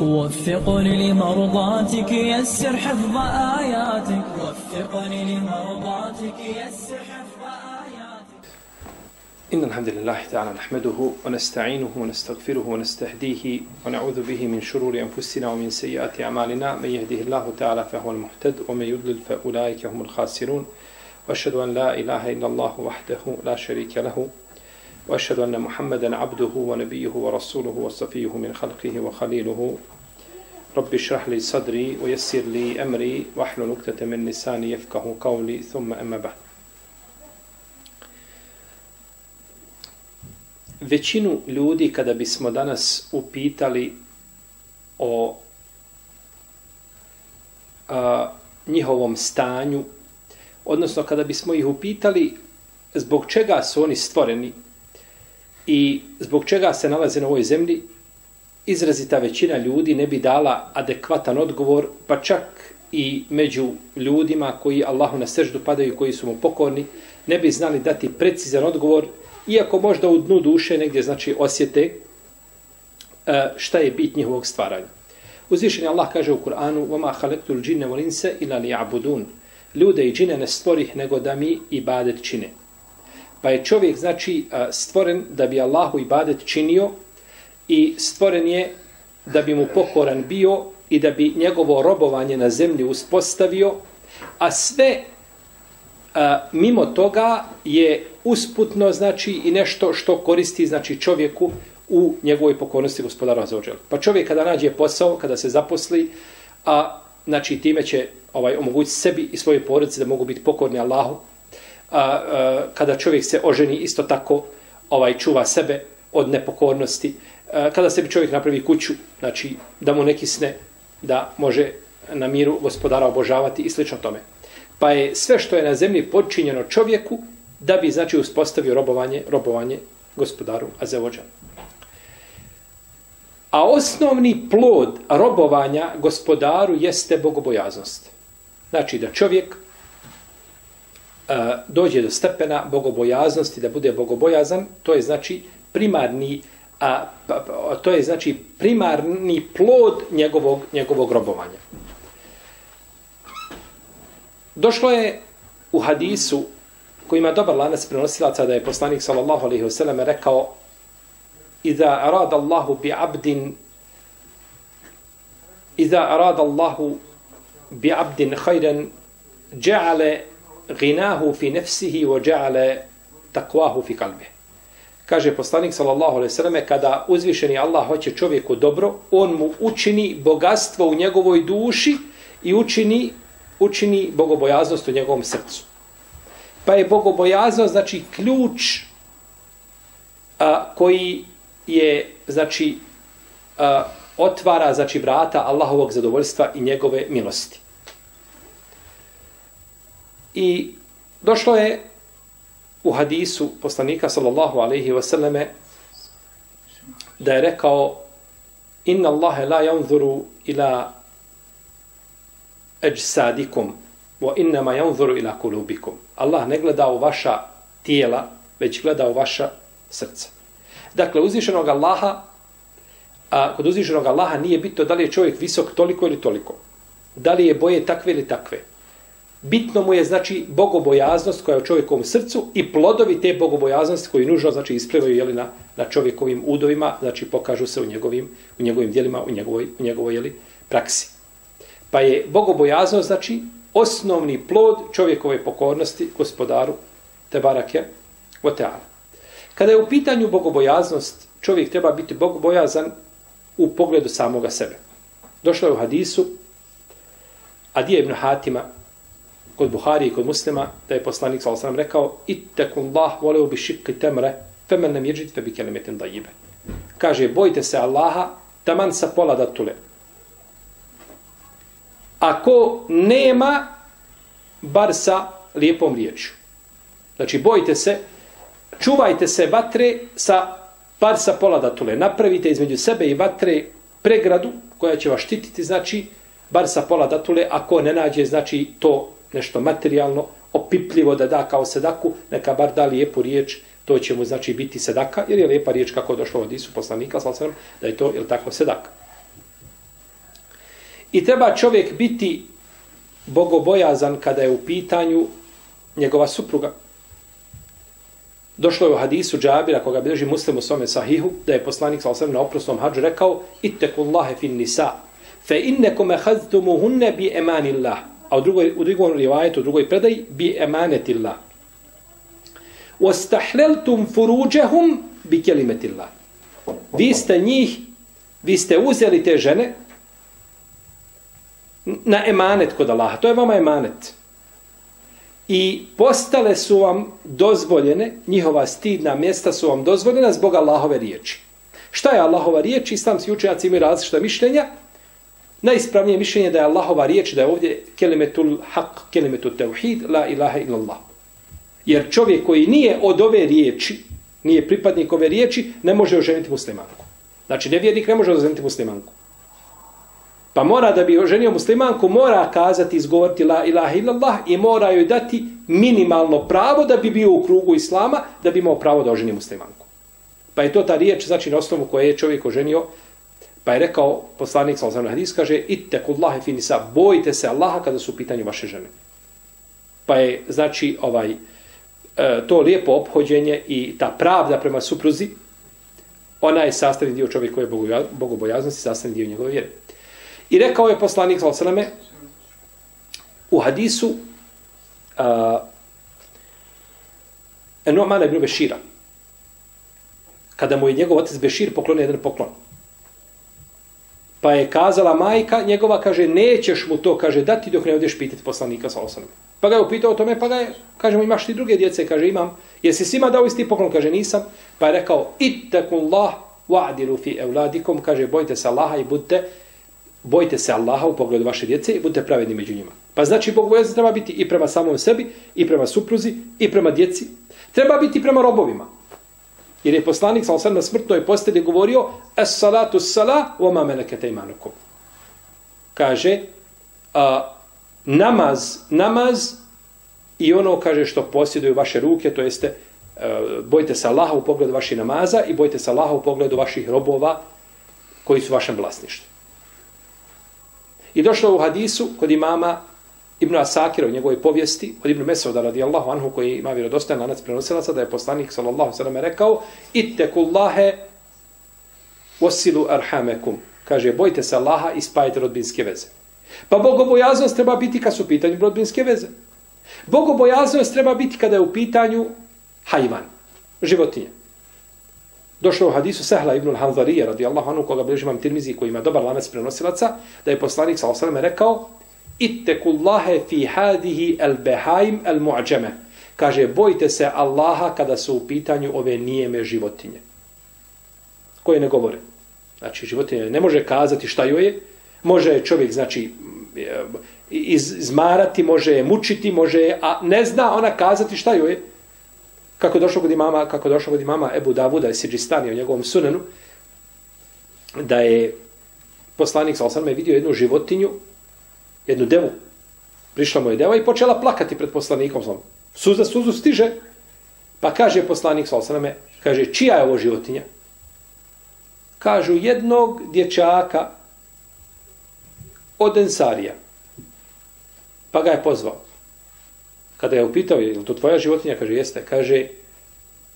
وفقني لمرضاتك يسر حفظ آياتك. وفقني لمرضاتك يسر حفظ آياتك. إن الحمد لله تعالى نحمده ونستعينه ونستغفره ونستهديه ونعوذ به من شرور أنفسنا ومن سيئات أعمالنا. من يهده الله تعالى فهو المهتد ومن يضلل فأولئك هم الخاسرون. وأشهد أن لا إله إلا الله وحده لا شريك له. وأشهد أن محمدا عبده ونبيه ورسوله وصفيه من خلقه وخليله رب اشرح لي صدري ويسر لي أمري واحلل عقدة من لساني يفقه قولي ثم أما بعد većinu ljudi kada bismo danas upitali o a, njihovom stanju, odnosno kada bismo ih upitali zbog čega su oni stvoreni i zbog čega se nalaze na ovoj zemlji, izrazita većina ljudi ne bi dala adekvatan odgovor, pa čak i među ljudima koji Allahu na seždu padaju i koji su mu pokorni, ne bi znali dati precizan odgovor iako možda u dnu duše negdje znači osjete e, šta je bit njihovog stvaranja. Uzvišeni Allah kaže u Kur'anu وَمَا خَلَقْتُ الْجِنَّ وَلِنْسَ إِلَا لِيَعْبُدُونَ Ljude i džine ne stvorih nego da mi ibadet čine. Pa je čovjek znači stvoren da bi Allahu ibadet činio i stvoren je da bi mu pokoran bio i da bi njegovo robovanje na zemlji uspostavio, a sve a, mimo toga je usputno znači i nešto što koristi znači čovjeku u njegovoj pokornosti gospodara Azzawajal. Pa čovjek kada nađe posao, kada se zaposli, a znači time će ovaj omogućiti sebi i svoje porodice da mogu biti pokorni Allahu. A, a, kada čovjek se oženi isto tako ovaj čuva sebe od nepokornosti. A, kada sebi čovjek napravi kuću, znači da mu neki sne da može na miru gospodara obožavati i slično tome. Pa je sve što je na zemlji podčinjeno čovjeku da bi znači uspostavio robovanje, robovanje gospodaru Azevođa. A osnovni plod robovanja gospodaru jeste bogobojaznost. Znači da čovjek dođe do stepena bogobojaznosti, da bude bogobojazan, to je znači primarni pa, pa, a, to je znači primarni plod njegovog, njegovog robovanja. Došlo je u hadisu koji ima dobar lanac prenosilaca da je poslanik sallallahu alejhi ve selleme rekao Iza arada Allahu bi abdin Iza arada Allahu bi abdin khayran ja'ala ginahu fi nefsihi wa ja'ala taqwahu fi qalbihi Kaže poslanik sallallahu alejhi ve selleme kada uzvišeni Allah hoće čovjeku dobro, on mu učini bogatstvo u njegovoj duši i učini učini bogobojaznost u njegovom srcu. Pa je bogobojaznost znači ključ a, koji je znači a, otvara znači vrata Allahovog zadovoljstva i njegove milosti. I došlo je u hadisu poslanika sallallahu alaihi wa selleme da je rekao inna Allahe la janzuru ila ajsadikum wa inma janzuru ila kulubikum. Allah ne gleda u vaša tijela, već gleda u vaša srca. Dakle, uzvišenog Allaha, a kod uzvišenog Allaha nije bitno da li je čovjek visok toliko ili toliko. Da li je boje takve ili takve. Bitno mu je, znači, bogobojaznost koja je u čovjekovom srcu i plodovi te bogobojaznosti koji nužno, znači, isplivaju jeli, na, na čovjekovim udovima, znači, pokažu se u njegovim, u njegovim dijelima, u njegovoj, u njegovoj jeli, praksi. Pa je bogobojaznost, znači, osnovni plod čovjekove pokornosti gospodaru Tebarake Oteana. Kada je u pitanju bogobojaznost, čovjek treba biti bogobojazan u pogledu samoga sebe. Došlo je u hadisu Adije ibn Hatima kod Buhari i kod muslima da je poslanik sa osam rekao ittekum Allah voleo bi šikki temre femen nam jeđit fe bi kelimetin dajibe. Kaže, bojte se Allaha taman sa pola datule ako nema bar sa lijepom riječju. Znači, bojite se, čuvajte se vatre sa bar sa pola datule. Napravite između sebe i vatre pregradu koja će vas štititi, znači, bar sa pola datule, ako ne nađe, znači, to nešto materijalno, opipljivo da da kao sedaku, neka bar da lijepu riječ to će mu znači biti sedaka, jer je lijepa riječ kako je došlo od Isu poslanika, sallam, da je to, je tako, sedaka. I treba čovjek biti bogobojazan kada je u pitanju njegova supruga. Došlo je u hadisu Džabira, koga bilježi muslim u svome sahihu, da je poslanik sa na oprosnom hađu rekao Ittekullahe fin nisa, fe innekom ehadztumuhunne bi emanillah. A u, drugoj, u drugom rivajetu, u drugoj predaji, bi emanetillah. Ostahleltum furuđehum bi kelimetillah. Vi ste njih, vi ste uzeli te žene na emanet kod Allaha. To je vama emanet i postale su vam dozvoljene, njihova stidna mjesta su vam dozvoljena zbog Allahove riječi. Šta je Allahova riječ? Islamski učenjaci imaju različita mišljenja. Najispravnije mišljenje da je Allahova riječ, da je ovdje kelimetul haq, kelimetul tevhid, la ilaha illallah. Jer čovjek koji nije od ove riječi, nije pripadnik ove riječi, ne može oženiti muslimanku. Znači, nevjernik ne može oženiti muslimanku. Pa mora da bi oženio muslimanku, mora kazati, izgovoriti la ilaha illallah i mora joj dati minimalno pravo da bi bio u krugu islama, da bi imao pravo da oženi muslimanku. Pa je to ta riječ, znači na osnovu koje je čovjek oženio, pa je rekao poslanik sa ozavna hadis, kaže, itte kullahe finisa, bojite se Allaha kada su u pitanju vaše žene. Pa je, znači, ovaj, e, to lijepo obhođenje i ta pravda prema supruzi, ona je sastavni dio čovjekove bogobojaznosti, sastavni dio njegove vjere. I rekao je poslanik sallallahu u hadisu uh, Enu'man ibn Bešira kada mu je njegov otac Bešir poklonio jedan poklon. Pa je kazala majka njegova, kaže, nećeš mu to, kaže, dati dok ne odeš pitati poslanika sa osanom. Pa ga je upitao o tome, pa ga je, kaže mu, imaš ti druge djece, kaže, imam. Jesi svima dao isti poklon, kaže, nisam. Pa je rekao, ittakum Allah, wa'dilu fi evladikom, kaže, bojte se Allaha i budite bojte se Allaha u pogledu vaše djece i budite pravedni među njima. Pa znači bogobojazan treba biti i prema samom sebi, i prema supruzi, i prema djeci. Treba biti prema robovima. Jer je poslanik sa na smrtnoj postelji govorio es salatu sala wa ma melekete imanukum. Kaže a, namaz, namaz i ono kaže što posjeduju vaše ruke, to jeste a, bojte se Allaha u pogledu vaših namaza i bojte se Allaha u pogledu vaših robova koji su vašem vlasništvu. I došlo u hadisu kod imama Ibn Asakira u njegovoj povijesti, od Ibn Mesauda radijallahu anhu koji ima vjerodostajan lanac prenosilaca, da je poslanik sallallahu sallam rekao Ittekullahe wasilu arhamekum. Kaže, bojte se Allaha i spajte rodbinske veze. Pa bogobojaznost treba biti kad su u pitanju rodbinske veze. Bogobojaznost treba biti kada je u pitanju hajvan, životinje. Došlo u hadisu Sehla ibn al-Hanzarije radijallahu anhu, koga bliži imam tirmizi, koji ima dobar lanac prenosilaca, da je poslanik sa osaleme rekao, Ittekullahe fi hadihi el behaim el mu'đeme. Kaže, bojte se Allaha kada su u pitanju ove nijeme životinje. Koje ne govore. Znači, životinje ne može kazati šta joj je. Može čovjek, znači, iz, izmarati, može je mučiti, može je, a ne zna ona kazati šta joj je kako došlo kod imama, kako došlo kod imama Ebu Davuda i Sidžistani u njegovom sunenu, da je poslanik sa osaname vidio jednu životinju, jednu devu. Prišla mu je deva i počela plakati pred poslanikom. Suza suzu stiže. Pa kaže poslanik Salosaname, kaže, čija je ovo životinja? Kažu jednog dječaka od Ensarija. Pa ga je pozvao. Kada je upitao, je to tvoja životinja? Kaže, jeste. Kaže,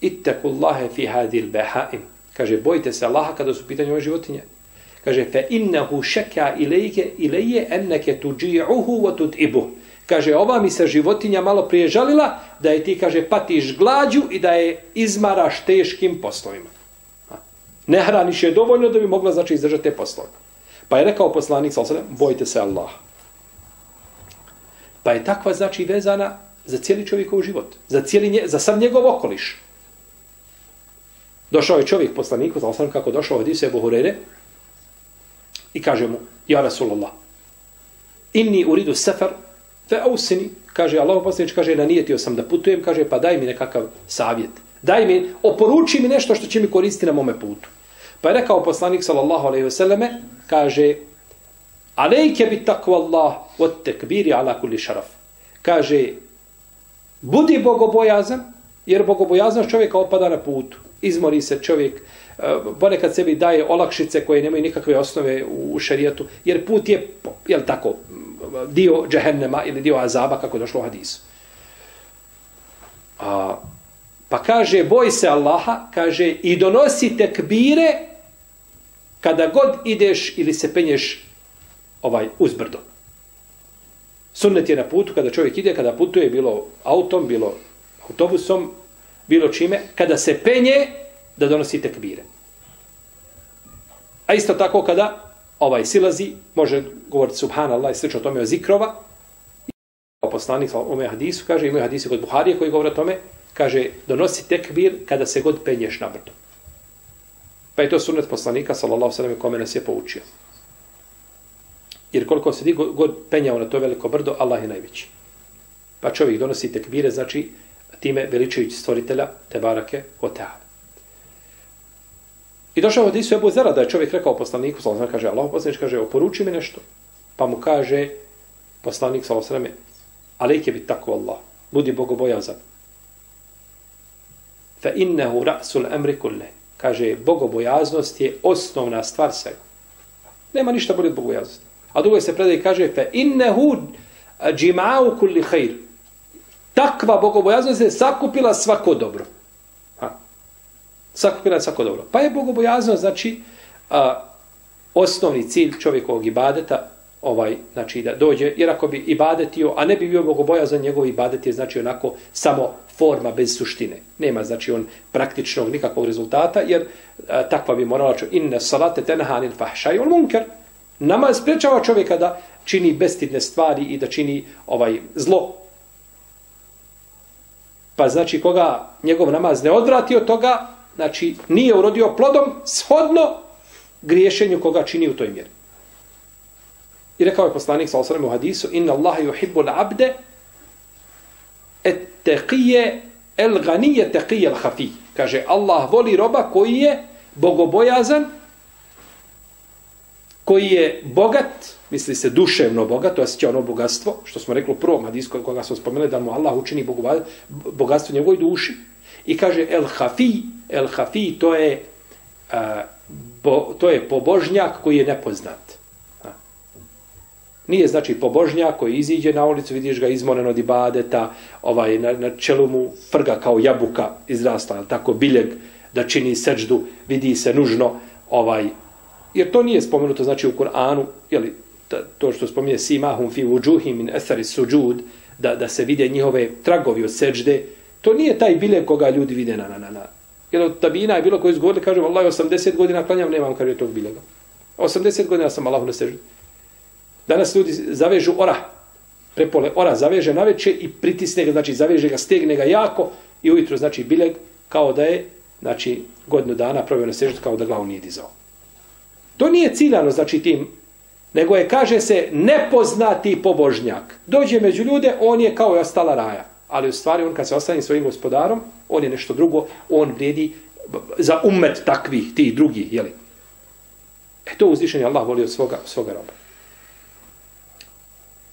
ittakullahe fi hadil behaim. Kaže, bojite se Allaha kada su pitanje ove životinje. Kaže, fe innehu šeka ilike ilije enneke tuđi'uhu wa tut'ibu. Kaže, ova mi se životinja malo prije žalila da je ti, kaže, patiš glađu i da je izmaraš teškim poslovima. Ne hraniš je dovoljno da bi mogla, znači, izdržati te poslove. Pa je rekao poslanik, bojte se Allaha. Pa je takva, znači, vezana za cijeli čovjekov život, za, cijeli nje, za sam njegov okoliš. Došao je čovjek poslaniku, znao sam kako došao od se Ebu Hurere, i kaže mu, ja Rasulullah, inni uridu sefer, fe ausini, kaže Allah poslanič, kaže, nanijetio sam da putujem, kaže, pa daj mi nekakav savjet. Daj mi, oporuči mi nešto što će mi koristiti na mome putu. Pa je rekao poslanik, sallallahu alaihi vseleme, kaže, alejke bi takva Allah, od tekbiri ala kulli šaraf. Kaže, budi bogobojazan Jer bogobojaznost čovjeka opada na putu. Izmori se čovjek, e, ponekad sebi daje olakšice koje nemaju nikakve osnove u šerijatu, jer put je, jel tako, dio džehennema ili dio azaba, kako je došlo u hadisu. A, pa kaže, boj se Allaha, kaže, i donosi tekbire kada god ideš ili se penješ ovaj uzbrdo. Sunnet je na putu kada čovjek ide, kada putuje, bilo autom, bilo autobusom, bilo čime, kada se penje, da donosi tekbire. A isto tako kada ovaj silazi, može govoriti subhanallah i slično tome o zikrova, i poslanik u ome hadisu kaže, imaju hadisi kod Buharije koji govore o tome, kaže, donosi tekbir kada se god penješ na brdo. Pa je to sunnet poslanika, sallallahu sallam, kome nas je poučio. Jer koliko se god penjao na to veliko brdo, Allah je najveći. Pa čovjek donosi tekbire, znači time veličajući stvoritelja, te barake, o. I došao od Isu Ebu Zera da je čovjek rekao poslaniku, sallallahu kaže, Allah poslanič kaže, oporuči mi nešto. Pa mu kaže poslanik, sallallahu sallam, alejke bit tako Allah, budi bogobojazan. Fa innehu ra'sul amri kulle. Kaže, bogobojaznost je osnovna stvar svega. Nema ništa bolje od bogobojaznosti. A drugo se predaj kaže, fa innehu džima'u kulli khair. Takva bogobojaznost je sakupila svako dobro. Ha. Sakupila svako dobro. Pa je bogobojaznost, znači, a, osnovni cilj čovjekovog ibadeta, ovaj, znači da dođe, jer ako bi ibadetio, a ne bi bio bogobojazan, njegov ibadet je znači onako samo forma bez suštine. Nema znači on praktičnog nikakvog rezultata, jer a, takva bi morala čo, inne salate tenahanil fahšaj on munker. Nama sprečava čovjeka da čini bestidne stvari i da čini ovaj zlo. Pa znači koga njegov namaz ne odvrati od toga, znači nije urodio plodom shodno griješenju koga čini u toj mjeri. I rekao je poslanik sa osrame u hadisu, inna Allaha yuhibbu l'abde et teqije el ganije teqije el hafi. Kaže, Allah voli roba koji je bogobojazan, koji je bogat, misli se duševno bogat, to je osjeća ono bogatstvo, što smo rekli u prvom hadisku koga smo spomenuli, da mu Allah učini bogatstvo njegovoj duši. I kaže, el hafi, el hafi, to je, a, bo, to je pobožnjak koji je nepoznat. Nije znači pobožnjak koji iziđe na ulicu, vidiš ga izmoren od ibadeta, ovaj, na, na čelu mu frga kao jabuka izrasla, tako biljeg da čini seđdu, vidi se nužno, ovaj, jer to nije spomenuto znači u Kur'anu, jeli, to što spominje simahum fi vujuhim min athari sujud, da, da se vide njihove tragovi od seđde, to nije taj bile koga ljudi vide na, na, na, na. Jer od tabina je bilo koji izgovorili, kaže, Allah, 80 godina klanjam, nemam, kaže, tog bilega. 80 godina sam Allahu na seždu. Danas ljudi zavežu ora, prepole ora zaveže naveče i pritisne ga, znači zaveže ga, stegne ga jako i ujutro znači bileg, kao da je znači godinu dana proveo na seždu kao da glavu nije dizao. To nije ciljano znači tim, nego je, kaže se, nepoznati pobožnjak. Dođe među ljude, on je kao i ostala raja. Ali u stvari, on kad se ostane svojim gospodarom, on je nešto drugo, on vrijedi za umet takvih, tih drugih, jeli? E to uzvišenje Allah voli od svoga, svoga roba.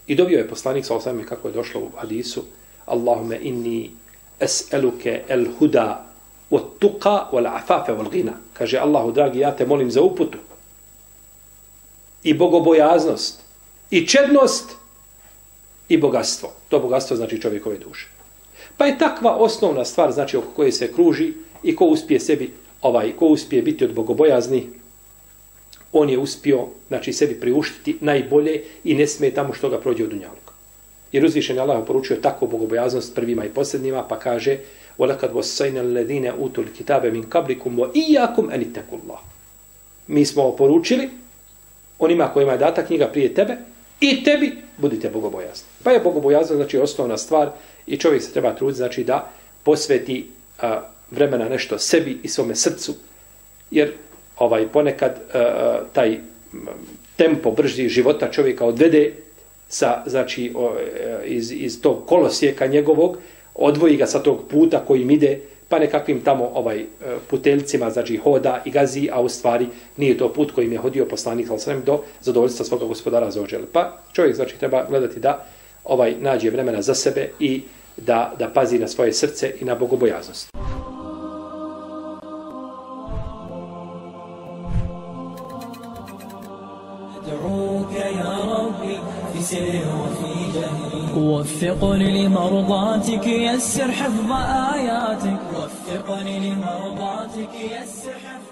I dobio je poslanik sa osvame kako je došlo u hadisu Allahume inni es'eluke el huda od tuqa wal afafe wal gina. Kaže Allahu dragi, ja te molim za uputu i bogobojaznost i čednost i bogatstvo. To bogatstvo znači čovjekove duše. Pa je takva osnovna stvar znači oko koje se kruži i ko uspije sebi ovaj ko uspije biti od bogobojazni on je uspio znači sebi priuštiti najbolje i ne smije tamo što ga prođe u dunjaluku. Jer uzvišen Allah poručio tako bogobojaznost prvima i posljednjima, pa kaže وَلَكَدْ وَسَيْنَ الَّذِينَ أُوتُوا الْكِتَابَ مِنْ قَبْلِكُمْ وَإِيَّاكُمْ أَنِتَكُ اللَّهُ Mi smo poručili onima kojima je data knjiga prije tebe i tebi budite bogobojazni. Pa je bogobojaznost znači osnovna stvar i čovjek se treba truditi znači da posveti a, vremena nešto sebi i svome srcu. Jer ovaj ponekad a, taj tempo brži života čovjeka odvede sa znači o, e, iz, iz tog kolosijeka njegovog odvoji ga sa tog puta kojim ide pa nekakvim tamo ovaj e, puteljcima, znači hoda i gazi, a u stvari nije to put kojim je hodio poslanik sa osrem do zadovoljstva svoga gospodara za ođel. Pa čovjek znači treba gledati da ovaj nađe vremena za sebe i da, da pazi na svoje srce i na bogobojaznost. وفقني لمرضاتك يسر حفظ آياتك ثقني لمرضاتك يا السحف